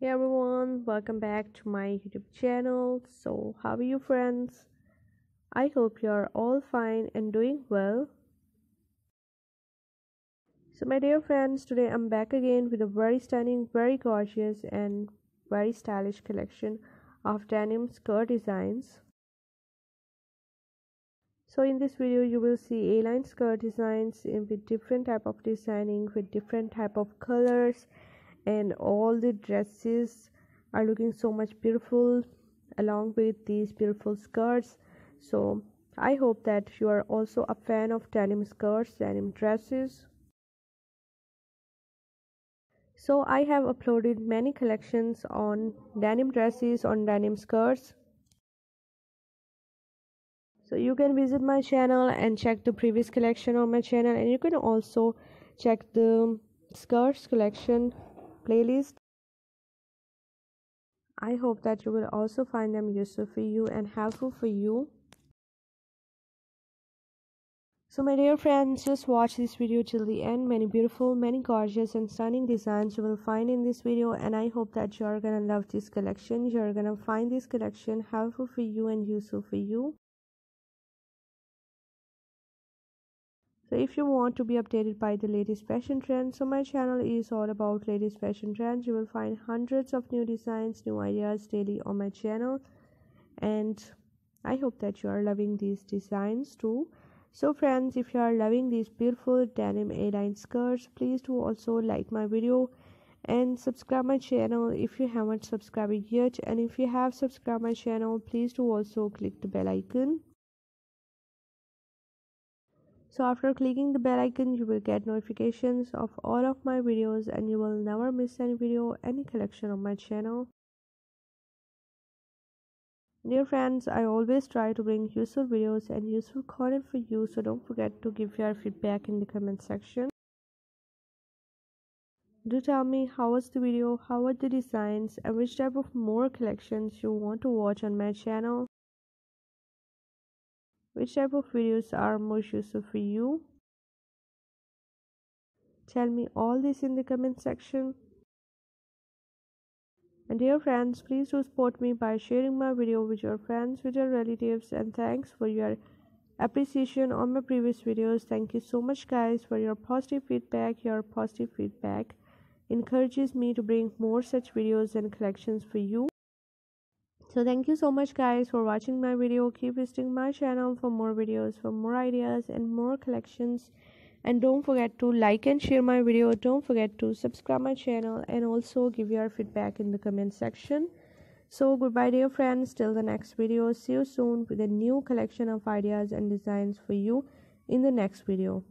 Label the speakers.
Speaker 1: Hey everyone, welcome back to my YouTube channel. So, how are you, friends? I hope you are all fine and doing well. So, my dear friends, today I'm back again with a very stunning, very gorgeous, and very stylish collection of denim skirt designs. So in this video you will see A-line skirt designs in with different type of designing with different type of colors and all the dresses are looking so much beautiful along with these beautiful skirts. So I hope that you are also a fan of denim skirts denim dresses. So I have uploaded many collections on denim dresses on denim skirts. So you can visit my channel and check the previous collection on my channel. And you can also check the skirts collection playlist. I hope that you will also find them useful for you and helpful for you. So my dear friends just watch this video till the end. Many beautiful many gorgeous and stunning designs you will find in this video and i hope that you are gonna love this collection. You're gonna find this collection helpful for you and useful for you so if you want to be updated by the latest fashion trends so my channel is all about latest fashion trends. You will find hundreds of new designs new ideas daily on my channel. And i hope that you are loving these designs too. So friends if you are loving these beautiful denim a-line skirts please do also like my video and subscribe my channel if you haven't subscribed yet. And if you have subscribed my channel please do also click the bell icon so after clicking the bell icon you will get notifications of all of my videos and you will never miss any video any collection on my channel. Dear friends i always try to bring useful videos and useful content for you so don't forget to give your feedback in the comment section. Do tell me how was the video? How were the designs? And which type of more collections you want to watch on my channel which type of videos are most useful for you? Tell me all this in the comment section. And dear friends, please do support me by sharing my video with your friends, with your relatives, and thanks for your appreciation on my previous videos. Thank you so much, guys, for your positive feedback. Your positive feedback encourages me to bring more such videos and collections for you so thank you so much guys for watching my video. Keep visiting my channel for more videos for more ideas and more collections. And don't forget to like and share my video. Don't forget to subscribe my channel and also give your feedback in the comment section. So goodbye dear friends. Till the next video. See you soon with a new collection of ideas and designs for you in the next video